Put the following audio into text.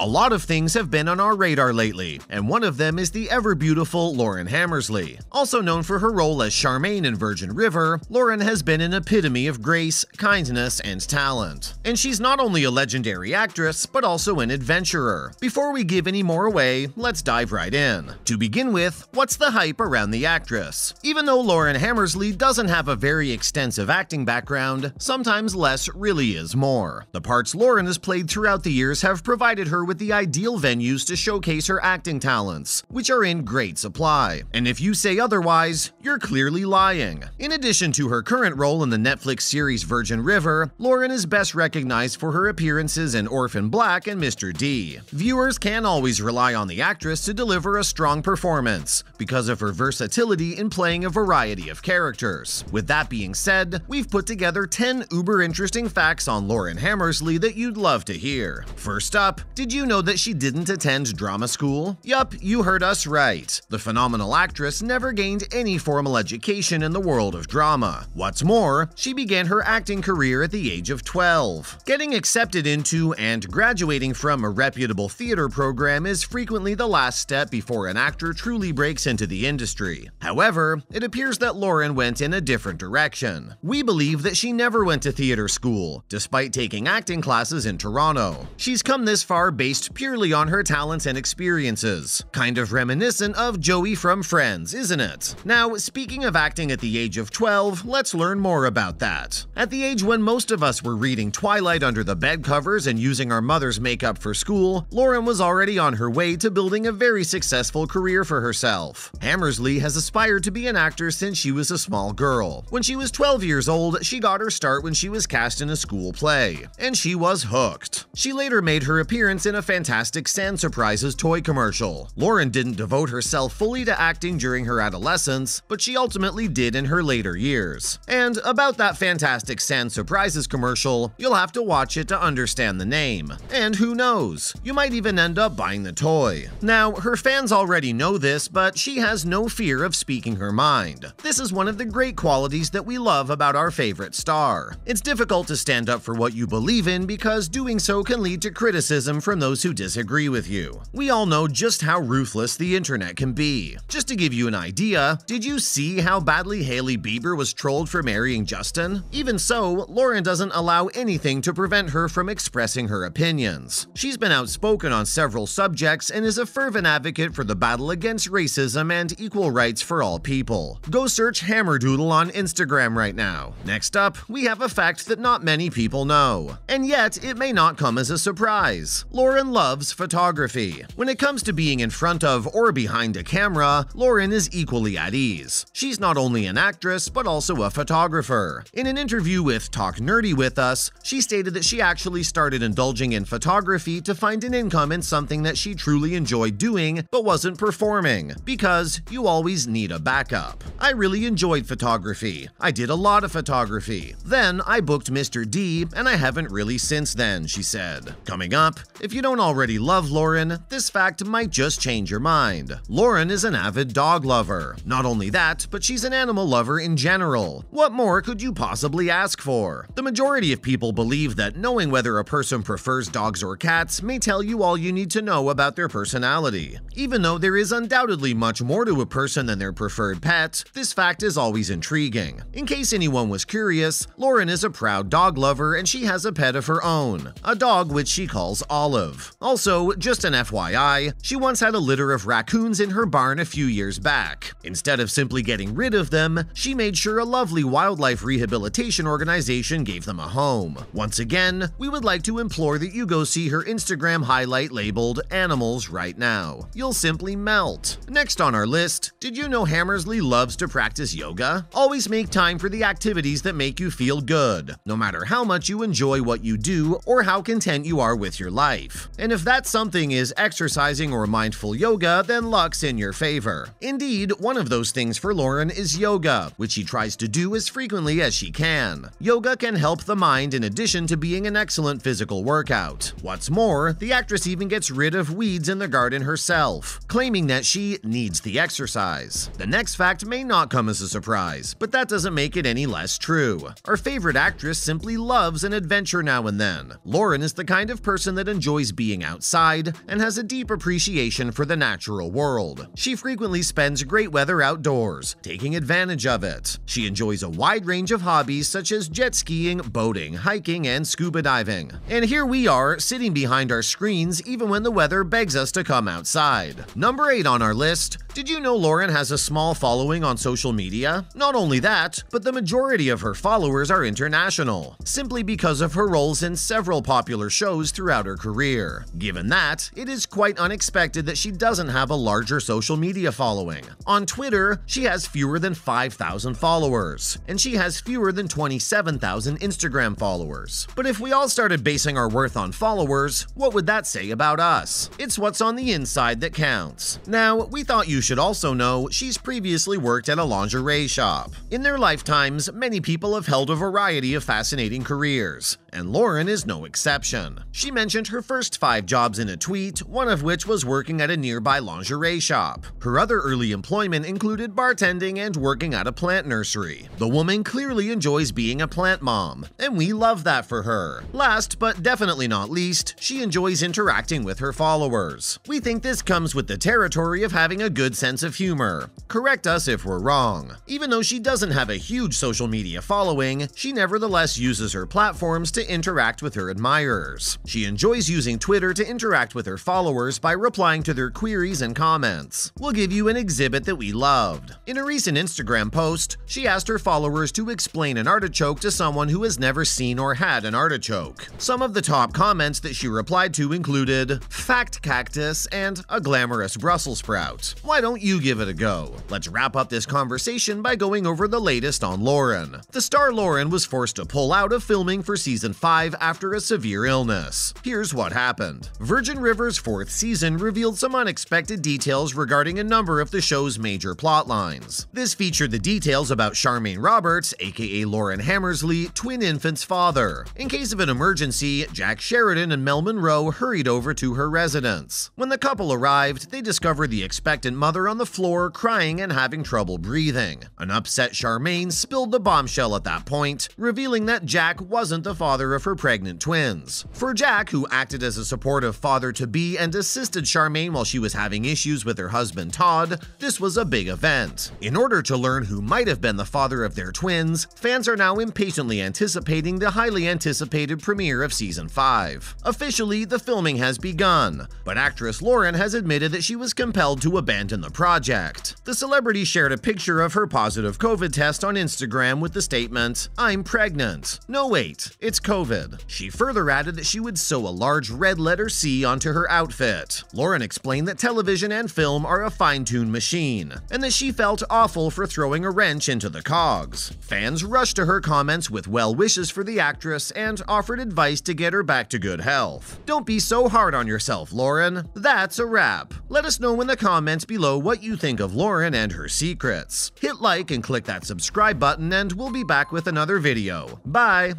A lot of things have been on our radar lately, and one of them is the ever beautiful Lauren Hammersley. Also known for her role as Charmaine in Virgin River, Lauren has been an epitome of grace, kindness, and talent. And she's not only a legendary actress, but also an adventurer. Before we give any more away, let's dive right in. To begin with, what's the hype around the actress? Even though Lauren Hammersley doesn't have a very extensive acting background, sometimes less really is more. The parts Lauren has played throughout the years have provided her with the ideal venues to showcase her acting talents, which are in great supply. And if you say otherwise, you're clearly lying. In addition to her current role in the Netflix series Virgin River, Lauren is best recognized for her appearances in Orphan Black and Mr. D. Viewers can always rely on the actress to deliver a strong performance because of her versatility in playing a variety of characters. With that being said, we've put together 10 uber interesting facts on Lauren Hammersley that you'd love to hear. First up, did you know that she didn't attend drama school? Yup, you heard us right. The phenomenal actress never gained any formal education in the world of drama. What's more, she began her acting career at the age of 12. Getting accepted into and graduating from a reputable theater program is frequently the last step before an actor truly breaks into the industry. However, it appears that Lauren went in a different direction. We believe that she never went to theater school, despite taking acting classes in Toronto. She's come this far based purely on her talents and experiences. Kind of reminiscent of Joey from Friends, isn't it? Now, speaking of acting at the age of 12, let's learn more about that. At the age when most of us were reading Twilight under the bed covers and using our mother's makeup for school, Lauren was already on her way to building a very successful career for herself. Hammersley has aspired to be an actor since she was a small girl. When she was 12 years old, she got her start when she was cast in a school play, and she was hooked. She later made her appearance in a Fantastic Sand Surprises toy commercial. Lauren didn't devote herself fully to acting during her adolescence, but she ultimately did in her later years. And about that Fantastic Sand Surprises commercial, you'll have to watch it to understand the name. And who knows, you might even end up buying the toy. Now, her fans already know this, but she has no fear of speaking her mind. This is one of the great qualities that we love about our favorite star. It's difficult to stand up for what you believe in because doing so can lead to criticism from those who disagree with you. We all know just how ruthless the internet can be. Just to give you an idea, did you see how badly Hailey Bieber was trolled for marrying Justin? Even so, Lauren doesn't allow anything to prevent her from expressing her opinions. She's been outspoken on several subjects and is a fervent advocate for the battle against racism and equal rights for all people. Go search Hammerdoodle on Instagram right now. Next up, we have a fact that not many people know. And yet, it may not come as a surprise. Lauren loves photography. When it comes to being in front of or behind a camera, Lauren is equally at ease. She's not only an actress, but also a photographer. In an interview with Talk Nerdy with Us, she stated that she actually started indulging in photography to find an income in something that she truly enjoyed doing, but wasn't performing, because you always need a backup. I really enjoyed photography. I did a lot of photography. Then I booked Mr. D, and I haven't really since then, she said. Coming up, if you don't already love Lauren, this fact might just change your mind. Lauren is an avid dog lover. Not only that, but she's an animal lover in general. What more could you possibly ask for? The majority of people believe that knowing whether a person prefers dogs or cats may tell you all you need to know about their personality. Even though there is undoubtedly much more to a person than their preferred pet, this fact is always intriguing. In case anyone was curious, Lauren is a proud dog lover and she has a pet of her own, a dog which she calls Olive. Also, just an FYI, she once had a litter of raccoons in her barn a few years back. Instead of simply getting rid of them, she made sure a lovely wildlife rehabilitation organization gave them a home. Once again, we would like to implore that you go see her Instagram highlight labeled Animals right now. You'll simply melt. Next on our list, did you know Hammersley loves to practice yoga? Always make time for the activities that make you feel good, no matter how much you enjoy what you do or how content you are with your life. And if that something is exercising or mindful yoga, then luck's in your favor. Indeed, one of those things for Lauren is yoga, which she tries to do as frequently as she can. Yoga can help the mind in addition to being an excellent physical workout. What's more, the actress even gets rid of weeds in the garden herself, claiming that she needs the exercise. The next fact may not come as a surprise, but that doesn't make it any less true. Our favorite actress simply loves an adventure now and then. Lauren is the kind of person that enjoys enjoys being outside and has a deep appreciation for the natural world. She frequently spends great weather outdoors, taking advantage of it. She enjoys a wide range of hobbies such as jet skiing, boating, hiking, and scuba diving. And here we are, sitting behind our screens even when the weather begs us to come outside. Number 8 on our list did you know Lauren has a small following on social media? Not only that, but the majority of her followers are international, simply because of her roles in several popular shows throughout her career. Given that, it is quite unexpected that she doesn't have a larger social media following. On Twitter, she has fewer than 5,000 followers, and she has fewer than 27,000 Instagram followers. But if we all started basing our worth on followers, what would that say about us? It's what's on the inside that counts. Now, we thought you should also know she's previously worked at a lingerie shop. In their lifetimes, many people have held a variety of fascinating careers, and Lauren is no exception. She mentioned her first five jobs in a tweet, one of which was working at a nearby lingerie shop. Her other early employment included bartending and working at a plant nursery. The woman clearly enjoys being a plant mom, and we love that for her. Last but definitely not least, she enjoys interacting with her followers. We think this comes with the territory of having a good sense of humor. Correct us if we're wrong. Even though she doesn't have a huge social media following, she nevertheless uses her platforms to interact with her admirers. She enjoys using Twitter to interact with her followers by replying to their queries and comments. We'll give you an exhibit that we loved. In a recent Instagram post, she asked her followers to explain an artichoke to someone who has never seen or had an artichoke. Some of the top comments that she replied to included fact cactus and a glamorous Brussels sprout. Why don't you give it a go? Let's wrap up this conversation by going over the latest on Lauren. The star Lauren was forced to pull out of filming for season 5 after a severe illness. Here's what happened. Virgin River's fourth season revealed some unexpected details regarding a number of the show's major plot lines. This featured the details about Charmaine Roberts, aka Lauren Hammersley, twin infant's father. In case of an emergency, Jack Sheridan and Mel Monroe hurried over to her residence. When the couple arrived, they discovered the expectant mother on the floor crying and having trouble breathing. An upset Charmaine spilled the bombshell at that point, revealing that Jack wasn't the father of her pregnant twins. For Jack, who acted as a supportive father to be and assisted Charmaine while she was having issues with her husband Todd, this was a big event. In order to learn who might have been the father of their twins, fans are now impatiently anticipating the highly anticipated premiere of season 5. Officially, the filming has begun, but actress Lauren has admitted that she was compelled to abandon the project. The celebrity shared a picture of her positive COVID test on Instagram with the statement, I'm pregnant. No, wait, it's COVID. She further added that she would sew a large red letter C onto her outfit. Lauren explained that television and film are a fine tuned machine, and that she felt awful for throwing a wrench into the cogs. Fans rushed to her comments with well wishes for the actress and offered advice to get her back to good health. Don't be so hard on yourself, Lauren. That's a wrap. Let us know in the comments below what you think of Lauren and her secrets. Hit like and click that subscribe button, and we'll be back with another video. Bye!